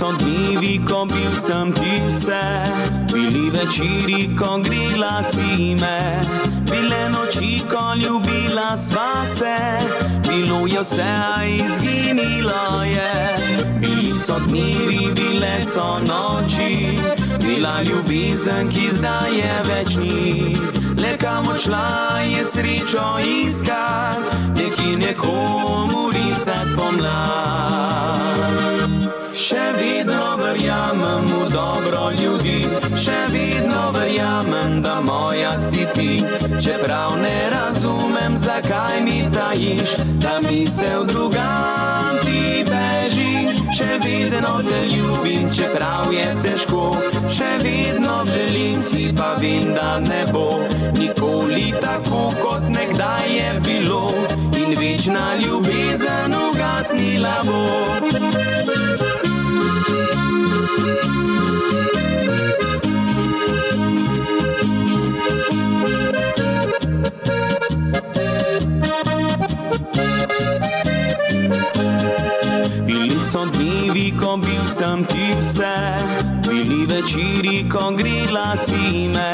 so dnevi, ko bil sem ti vse, bili večeri, ko grila si me, bile noči, ko ljubila sva se, bilo je vse, a izginilo je. Bili so dnevi, bile so noči, bila ljubezen, ki zdaj je večni. Le kam odšla je srečo iskat, neki nekomu risat pomlad. Še vedno verjamem v dobro ljudi, še vedno verjamem, da moja si ti. Čeprav ne razumem, zakaj mi tajiš, da misel drugam ti beži. Še vedno te ljubim, čeprav je težko, še vedno želim si, pa vem, da ne bo nikoli tako, kot nekdaj je bilo. In večna ljubezen ugasnila bo. Ko bil sem ti vse, bili večeri, ko grila si me,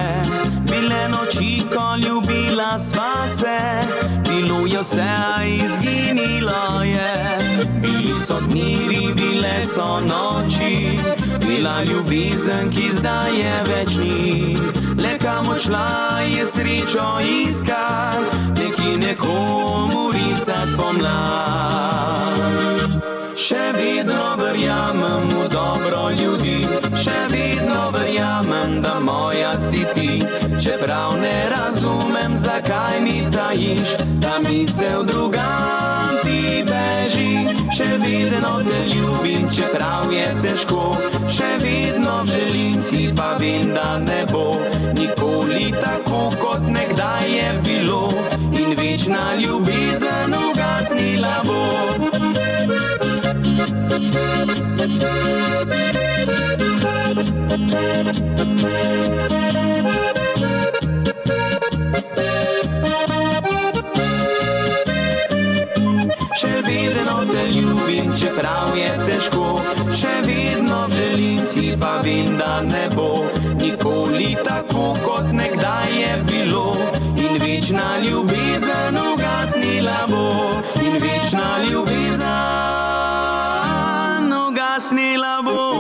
bile noči, ko ljubila sva se, bilo je vse, a izginilo je. Bili so dnevi, bile so noči, bila ljubezen, ki zdaj je večni. Le kam odšla je srečo iskat, neki nekomu risat pomlad. Da moja si ti. Čeprav ne razumem, zakaj mi tajiš, da misel drugam ti beži. Še vedno te ljubim, čeprav je težko, še vedno želim si, pa vem, da ne bo nikoli tako, kot nekdaj je bilo. In večna ljubezen Še vedno te ljubim, čeprav je težko, še vedno želim si, pa vem, da ne bo nikoli tako, kot nekdaj je bilo. In večna ljubezen ugasnila bo, in večna ljubezen ugasnila bo.